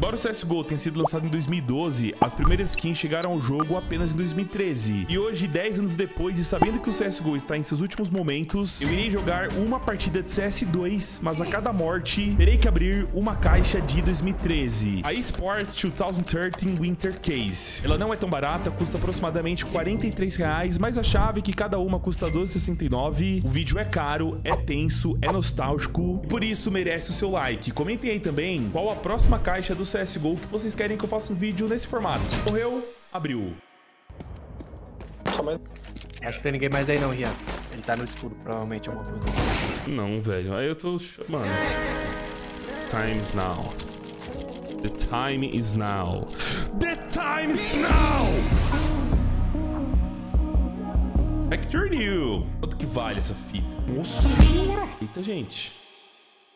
Embora o CSGO tenha sido lançado em 2012, as primeiras skins chegaram ao jogo apenas em 2013. E hoje, 10 anos depois, e sabendo que o CSGO está em seus últimos momentos, eu irei jogar uma partida de CS2, mas a cada morte, terei que abrir uma caixa de 2013. A eSport 2013 Winter Case. Ela não é tão barata, custa aproximadamente 43 reais, mas a chave que cada uma custa 12,69. O vídeo é caro, é tenso, é nostálgico, por isso merece o seu like. Comentem aí também qual a próxima caixa do CSGO que vocês querem que eu faça um vídeo nesse formato. Correu, abriu. Acho que tem ninguém mais aí não, Rian. Ele tá no escuro, provavelmente alguma coisa. Não, velho. Aí eu tô... Mano. Times now. The time is now. The time is now! Hector New. Quanto que vale essa fita? Nossa senhora! Eita, gente.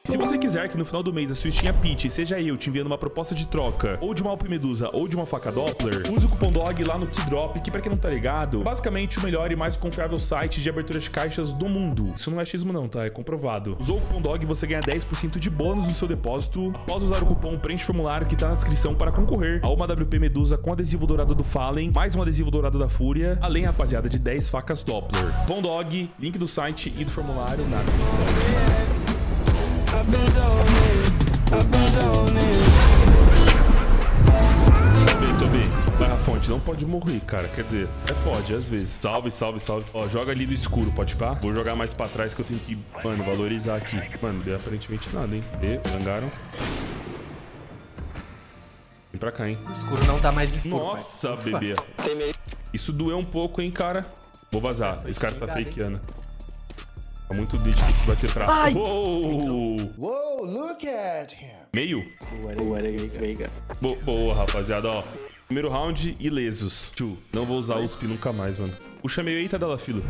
Se você quiser que no final do mês a sua Steam Peach seja eu te enviando uma proposta de troca, ou de uma Alp Medusa, ou de uma faca Doppler, use o cupom DOG lá no Keydrop, que pra quem não tá ligado, basicamente o melhor e mais confiável site de abertura de caixas do mundo. Isso não é xismo não, tá? É comprovado. Usou o cupom DOG, você ganha 10% de bônus no seu depósito. Após usar o cupom, preenche o formulário que tá na descrição para concorrer a uma WP Medusa com adesivo dourado do Fallen, mais um adesivo dourado da Fúria, além, rapaziada, de 10 facas Doppler. Cupom DOG, link do site e do formulário na descrição. Não pode morrer, cara. Quer dizer, é pode, às vezes. Salve, salve, salve. Ó, joga ali do escuro, pode pá? Vou jogar mais pra trás que eu tenho que, mano, valorizar aqui. Mano, deu aparentemente nada, hein? B, zangaram. Vem pra cá, hein? O escuro não tá mais escuro. Nossa, bebê. Isso doeu um pouco, hein, cara. Vou vazar. Esse cara tá fakeando. Tá muito nítido que vai ser pra... Ai! Uou! Look at him. Meio? Bo- boa, rapaziada, ó. Primeiro round, ilesos. Tchu, não vou usar USP nunca mais, mano. Puxa meio aí, tá dela fila.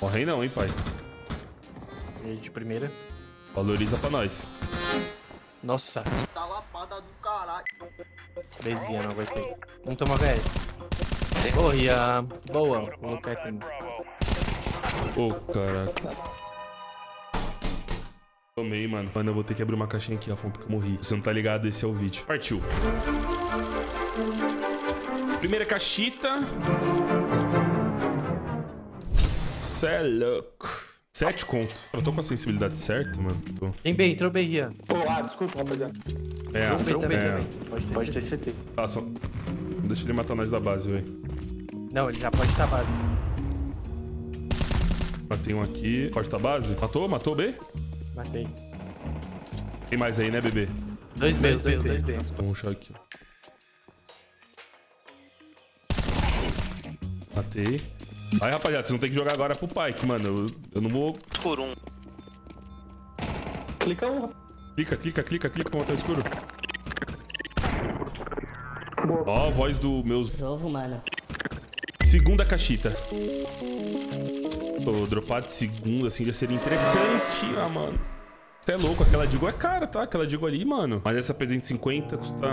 Morre aí não, hein, pai. E de primeira. Valoriza pra nós. Nossa, Tá lapada do caralho. bezinha, não aguentei. Vamos tomar VS. Rian. Boa. Look at Ô, caraca. Tomei, mano. Mano, eu vou ter que abrir uma caixinha aqui, Afon, porque eu morri. Se você não tá ligado, esse é o vídeo. Partiu. Primeira caixita. Cê é louco. Sete conto. Eu tô com a sensibilidade certa, mano. Tô. Tem B, entrou B, Rian. Pô, ah, desculpa, rapaziada. É, Entrou B também, é. também. Pode ter, Pode ter. CT. Tá, só... Deixa ele matar nós da base, velho. Não, ele já pode estar base. Matei um aqui. Corta a base. Matou? Matou o B? Matei. Tem mais aí, né, bebê? Dois B, dois B, dois B. Vamos achar aqui. Matei. Aí, rapaziada, você não tem que jogar agora pro Pike, mano. Eu, eu não vou. Por um. Clica um. Clica, clica, clica, clica pra matar o escuro. Ó, a voz do meus. Ovo, mano. Segunda caixita. Pô, dropar de segunda, assim, já seria interessante. Ah, mano. Você é louco, aquela Digo é cara, tá? Aquela Digo ali, mano. Mas essa P250 custa...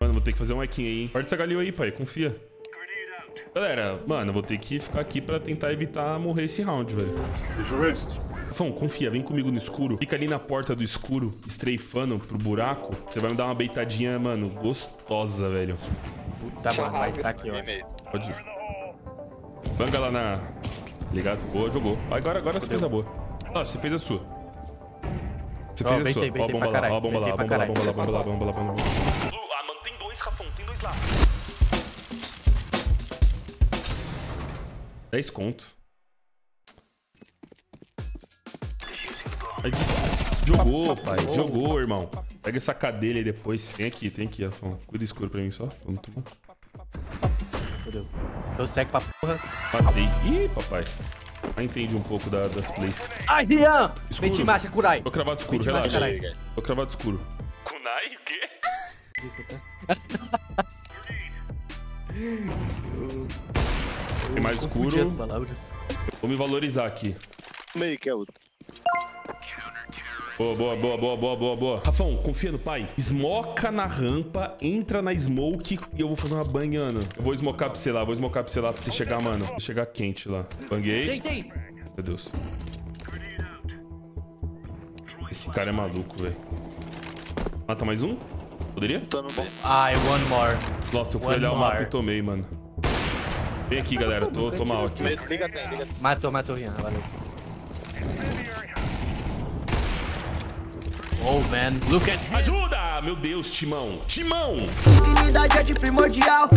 Mano, vou ter que fazer um equinho aí, hein? Corta essa galil aí, pai. Confia. Galera, mano, eu vou ter que ficar aqui pra tentar evitar morrer esse round, velho. Fão, confia, vem comigo no escuro. Fica ali na porta do escuro, estreifando pro buraco. Você vai me dar uma beitadinha, mano, gostosa, velho. Puta, mano, vai entrar aqui, ó. Pode ir. Banga lá na. Ligado? Boa, jogou. Agora, agora você fez a boa. Ah, você fez a sua. Você fez a sua. Ó a bomba lá, ó a bomba lá, bomba lá, bomba lá, bomba lá, bomba lá, bomba lá. Ah, mano, tem dois, Rafão, tem dois lá. 10 conto. Aí, jogou, pai. Jogou, irmão. Pega essa cadeira aí depois. Tem aqui, tem aqui, Rafão. Cuida escuro pra mim só. Muito bom. Fudeu. Tô cego pra porra. Matei. Ih, papai. Já entendi um pouco da- das plays. Ai, Rian! Escuro. Mente marcha, Kurai. Tô cravado escuro, mais, relaxa. caralho. Tô cravado escuro. Kunai, o quê? Tem mais escuro. as palavras. Vou me valorizar aqui. Meio que é outro. Boa, boa, boa, boa, boa, boa, boa. Rafão, confia no pai. Smoca na rampa, entra na smoke e eu vou fazer uma bang, mano. Eu vou smocar pra você lá, vou smocar pra você lá pra você chegar, mano. Pra chegar quente lá. Banguei. Meu Deus. Esse cara é maluco, velho. Mata mais um? Poderia? Tô no B. Ai, one more. Nossa, eu fui One olhar o mapa e tomei, mano. Vem aqui, galera. Tô, tô mal aqui. Liga, liga, tem, liga. Matou, matou o Rian, valeu. Oh, man. Look at him. Ajuda! Meu Deus, Timão. Timão! Dignidade é de primordial.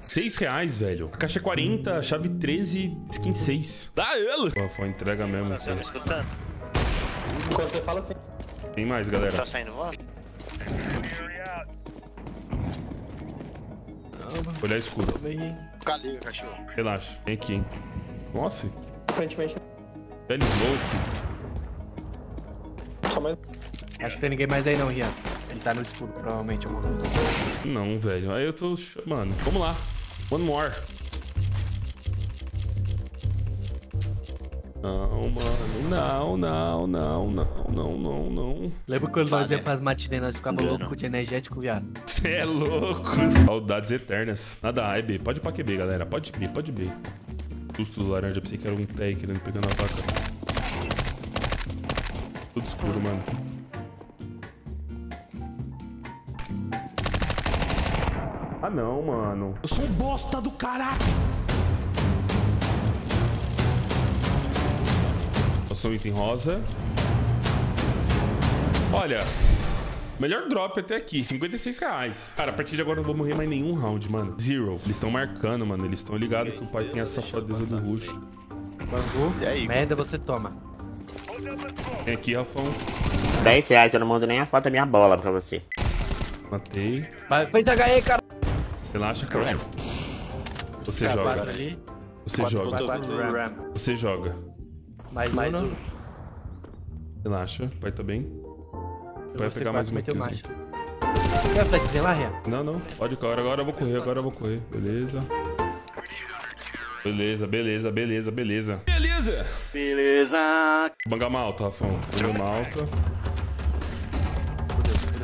Seis reais, velho. A caixa é 40, a chave 13, skin 6. Dá ele! Pô, foi entrega mesmo. Tá me escutando? Quando você fala assim, Tem mais, galera. Tá saindo voz? Olhar escuro. Liga, cachorro. Relaxa. Vem aqui, hein. Nossa, aparentemente, velho smoke. Mais. Acho que tem ninguém mais aí não, Rian. Ele tá no escuro, provavelmente, alguma coisa. Não, velho. Aí eu tô... Mano, vamos lá. One more. Não, mano. Não, não, não, não, não, não, não. Lembra quando nós ia pras matinês nós ficava Engano. louco de energético, viado? Cê é louco. Saudades eternas. Nada A, é B. Pode ir pra QB, galera. Pode B, pode B. Susto do laranja. Pensei que era um tag querendo pegar na vaca. Tudo escuro, mano. Ah, não, mano. Eu sou um bosta do caralho. Eu sou um item rosa. Olha, Melhor drop até aqui, 56 reais. Cara, a partir de agora eu não vou morrer mais nenhum round, mano. Zero. Eles estão marcando, mano. Eles estão ligados que o pai tem a safadeza do rush. Bangou. E aí? Merda, você toma. Tem aqui, Rafão. 10 reais, eu não mando nem a foto da minha bola pra você. Matei. Vai, fez HE, cara. Relaxa, cara. Você joga. Ali. Você Quatro joga. Quatro Ram. Você joga. Mais, mais um. Relaxa. Pai tá bem. Vai Você pegar mais uma marcha. Quer flashzinho lá, Rian? Não, não. Pode agora. Agora eu vou correr. Agora eu vou correr. Beleza. Beleza, beleza, beleza, beleza. Beleza! Beleza. Banga malta, Rafão. Banga malta.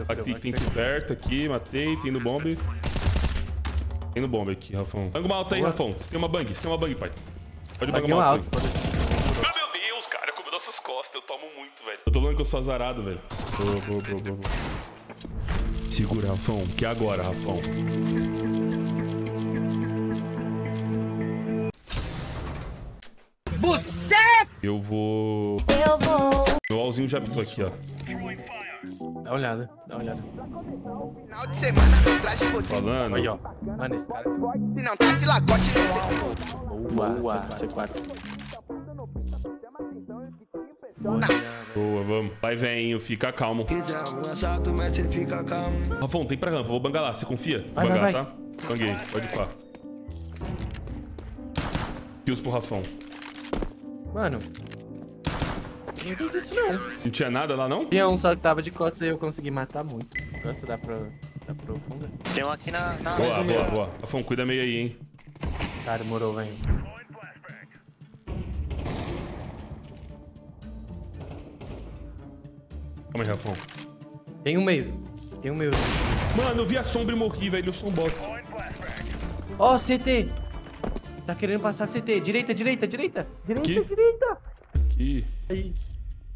Aqui tem que perto, aqui, matei, tem no bombe. Tem no bombe aqui, Rafão. Banga uma alta aí, Rafão. Você tem uma bang, você tem uma bang, pai. Pode bangar um uma alto, alta. foda-se. aí. Meu Deus, cara, comeu nossas costas, eu tomo muito, velho. Eu tô falando que eu sou azarado, velho. Boa, boa, boa, boa. boa. Segura, Rafão, que é agora, Rafão. Eu vou. Eu vou. Meu alzinho já apitou aqui, ó. Dá uma olhada, dá uma olhada. Final de semana no traje. Falando. Aí, ó. Mano, esse cara. Se não tá de lagote no Boa, Boa. C4. Boa, Boa, vamos. Vai, velhinho, fica calmo. Rafão, tem pra rampa, vou bangar lá, você confia? Vai, bangar, vai, tá? Banguei, pode ir pá. Kills pro Rafão. Mano. Não entendi isso não. Não tinha nada lá, não? Tinha um só que tava de costas e eu consegui matar muito. Nossa, dá pra. dá profunda. Tem um aqui na. na... Boa, boa, boa. Rafão, cuida meio aí, hein? Tá, demorou, velho. Calma aí, Rafão. Tem um meio. Tem um meio. Mano, eu vi a sombra e morri, velho. Eu sou um boss. Ó, CT! Tá querendo passar CT. Direita, direita, direita! Direita, Aqui? direita! Aqui. Aí.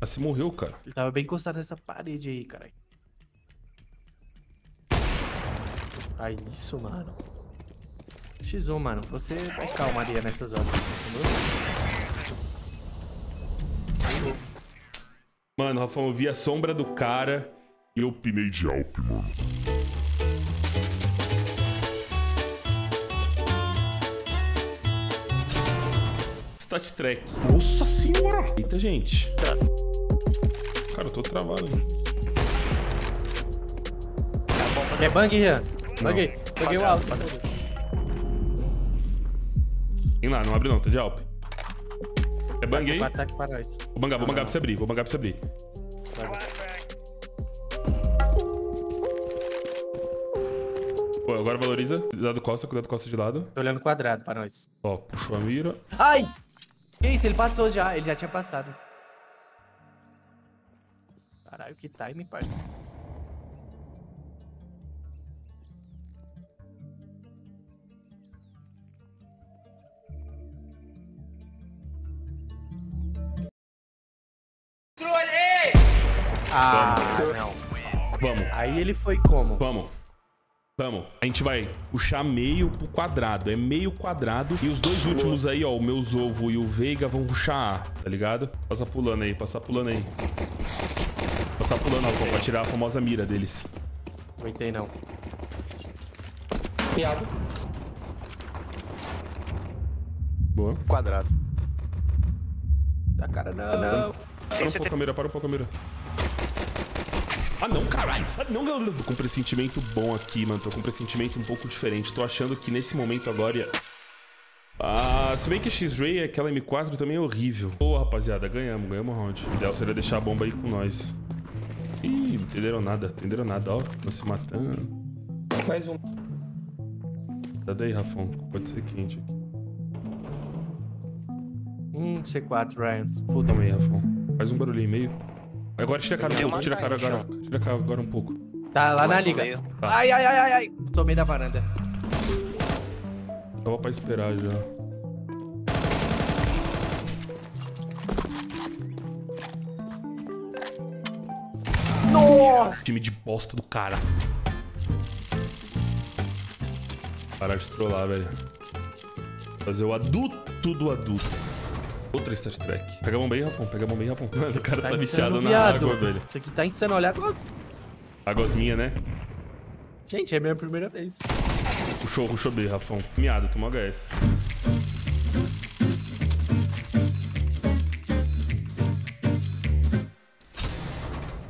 Ah, você morreu, cara. Ele tava bem encostado nessa parede aí, caralho. Aí, isso, mano. X1, mano. Você vai calmaria nessas horas. entendeu? Mano, Rafão, eu vi a sombra do cara e eu pinei de Alp, mano. Stat track. Nossa senhora! Eita, gente. Cara, eu tô travado. Quer bang, Rian? Banguei. Banguei o alto. Vem lá, não abre não, tá de Alp. É bang aí? Vou bangar, vou bangar pra você abrir, vou bangar pra você abrir. Pô, agora valoriza. Cuidado costa, cuidado costa de lado. Tô olhando quadrado pra nós. Ó, puxou a mira. Ai! Que isso? Ele passou já. Ele já tinha passado. Caralho, que time, parça. Ah, não. Vamos, Aí ele foi como? vamos. Vamos. A gente vai puxar meio pro quadrado. É meio quadrado. E os dois últimos aí, ó, o meus ovo e o Veiga vão puxar A, tá ligado? Passa pulando aí, passa pulando aí. Passar pulando, ó, pra tirar a famosa mira deles. Aguentei não. Piado. Boa. Quadrado. Da cara não. não. Para um pouco a câmera, para um pouco a câmera. Ah, não, caralho. Ah, não, não. Tô com um pressentimento bom aqui, mano. Tô com um pressentimento um pouco diferente. Tô achando que nesse momento agora... Ah, se bem que X-Ray, aquela M4 também é horrível. Boa, rapaziada. Ganhamos, ganhamos o round. O ideal seria deixar a bomba aí com nós. Ih, entenderam nada, entenderam nada, ó. Tô se matando. Mais um. Tá daí, Rafão. Pode ser quente aqui. Hum, C4, Ryan. Puta. Calma aí, Rafão. Faz um barulhinho meio. Agora tira a cara um tira a cara caixinha. Tira cara agora um pouco. Tá lá na liga. meio. Ai, ai, ai, ai, ai. Tomei da varanda. Tava pra esperar já. Nossa! Time de bosta do cara. Parar de trollar, velho. Fazer o adulto do adulto. Outra Star Trek. Pega a bomba aí, Rapão. Pega a bomba aí, Rapão. Mano, o cara tá, insano, viciado na viado. água, velho. Isso aqui tá insano, olha agora. Águas minhas, né? Gente, é a minha primeira vez. Puxou, puxou B, Rafão. Miado, tomou HS.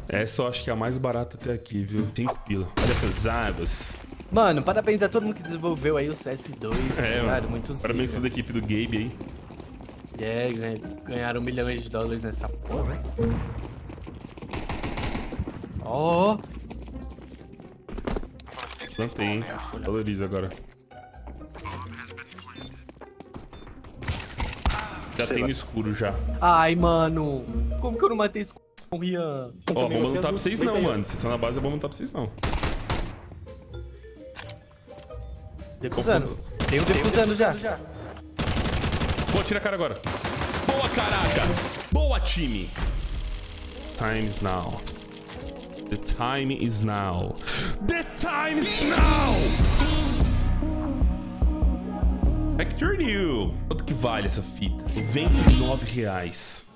Essa eu acho que é a mais barata até aqui, viu? 5 pila. Olha essas águas. Mano, parabéns a todo mundo que desenvolveu aí o CS2, tá É, ligado? mano. Muito Parabéns a toda a equipe do Gabe aí. É, ganha- ganharam milhões de dólares nessa porra. Ó, Plantei, hein? Valoriza agora. Já Sei tem lá. no escuro já. ai, mano. Como que eu não matei esse c... com o Rian? Ó, a bomba não tá pra vocês não, mano. Vocês estão na base, a bomba não tá pra vocês não. Defusando. Tem um defusando já. Boa, tira a cara agora. Boa, caraca! Boa, time! Time is now. The time is now. The time is now! Hector New! Quanto que vale essa fita? 99 reais.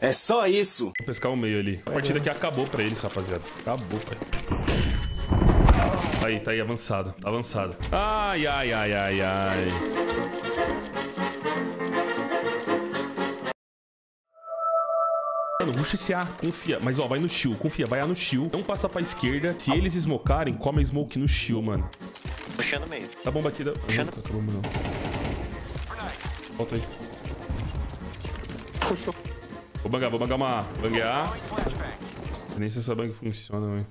É só isso. Vou pescar o meio ali. A partida aqui acabou pra eles, rapaziada. Acabou, pai. Aí, tá aí, avançado. Tá avançado. Ai, ai, ai, ai, ai. Mano, ruxa esse A, confia. Mas ó, vai no shield, confia, vai A no shield. Não passa pra esquerda. Se eles smocarem, come a smoke no shield, mano. Puxando meio. Tá bomba aqui. Da... Não, Puxando. tá a bomba não. Volta aí. Puxou. Vou bangar, vou bangar uma A. Banguei A. Não sei Nem se essa bang funciona, velho.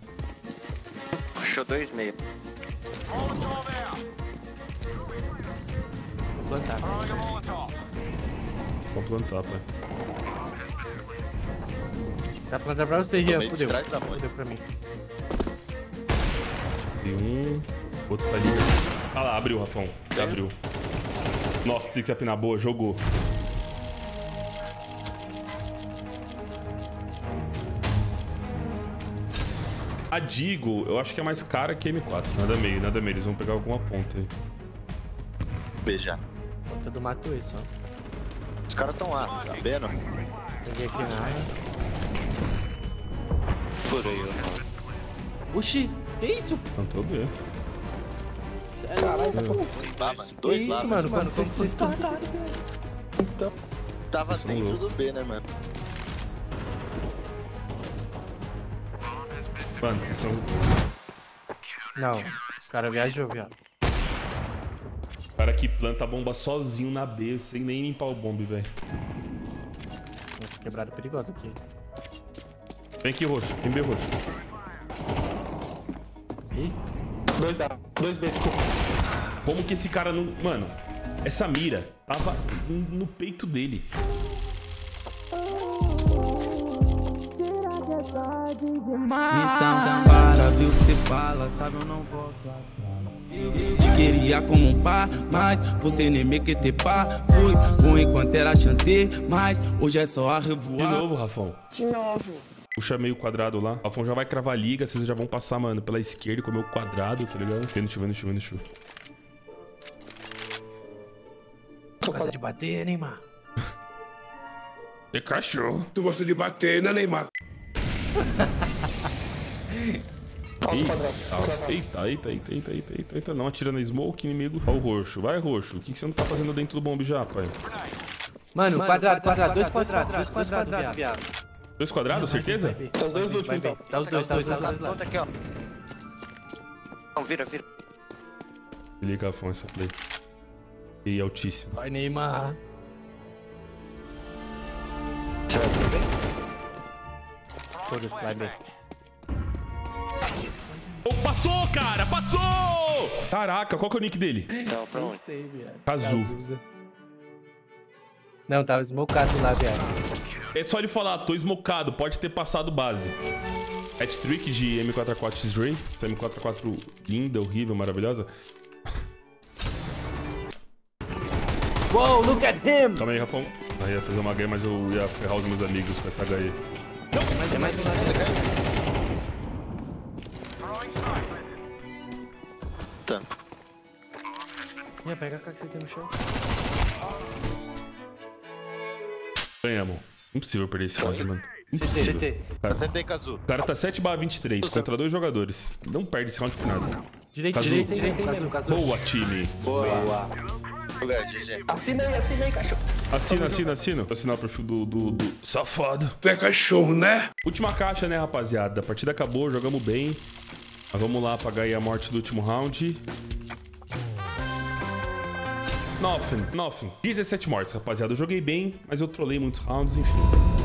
Puxou dois meio. Vou plantar. Vou plantar, pai. Dá pra plantar pra você, Rian. Fudeu. Fudeu pra mim. Tem um. O outro tá ali. Ah lá, abriu, Rafão. Já abriu. Nossa, pensei que você ia pinar boa, jogou. A Digo, eu acho que é mais cara que a M4. Nada meio, nada meio. Eles vão pegar alguma ponta aí. Beijar. Todo matou isso, ó. Os caras tão lá, tá vendo? Peguei aqui na área. Furei o Oxi, que isso? Não tô vendo. Sério? Dois lá, mano. Que Dois lá, isso, mano? mano. Vocês vocês pararam? Tava São dentro do B, né, mano? Mano, vocês são. Não, o cara viajou, viado. O cara que planta a bomba sozinho na B, sem nem limpar o bombe, velho. Nossa, quebrada perigosa aqui. Vem aqui, roxo. Vem B, roxo. Ih, Dois A. Dois B. Como que esse cara não. Mano, essa mira tava no peito dele. Então para, viu o que você fala, sabe eu não volto atrás. Te queria como um par, mas você nem me que te pá. Fui bom enquanto era chantê, mas hoje é só a De revoar. novo, Rafão. De novo. Puxa meio quadrado lá. O Alfon já vai cravar a liga, vocês já vão passar, mano, pela esquerda e comer o quadrado, tá ligado? Vendo, chovendo, chovendo, chovendo. Gosta de bater, Neymar. É cachorro. Tu gosta de bater, né, Neymar? Eita, eita, eita, eita, eita, eita, eita, eita. Não atira na smoke, inimigo. Ó o roxo. Vai, roxo. O que que você não tá fazendo dentro do bomb já, pai? Mano, quadrado, quadrado, dois quadrados, dois quadrados, viado. Dois quadrados, certeza? Tá os dois no último, então. Tá os dois, tá os dois, tá dois. Conta aqui, ó. Não, vira, vira. Liga a essa play. E altíssimo. Vai, Neymar. Foda-se, vai bem. Oh, passou, cara! Passou! Caraca, qual que é o nick dele? Não, pra onde? Kazu. Não, tava smocado lá, viado. É só ele falar, tô smocado, pode ter passado base. Hat trick de M44 X-Ray. Essa M44 linda, horrível, maravilhosa. Wow, look at him! Calma aí, Rafão. Eu ia fazer uma HE, mas eu ia ferrar os meus amigos com essa HE. Mas é mais um lado. Tá. Ia, pega a cara que você tem no chão. Ganhamos. Impossível perder esse round, mano. CT, Impossível. CT. Acertei, Kazu. O cara tá 7 23 contra dois jogadores. Não perde esse round por nada. Direita, Cazu. direita, direita, mesmo, cazu. Boa, time. Boa. GG. Assina aí, assina aí, cachorro. Assina, assina, assina. Vou assinar o perfil do, do, do safado. Tu é cachorro, né? Última caixa, né, rapaziada? A partida acabou, jogamos bem. Mas vamos lá pagar aí a morte do último round. Nothing, nothing. 17 mortes, rapaziada. Eu joguei bem, mas eu trolei muitos rounds, enfim.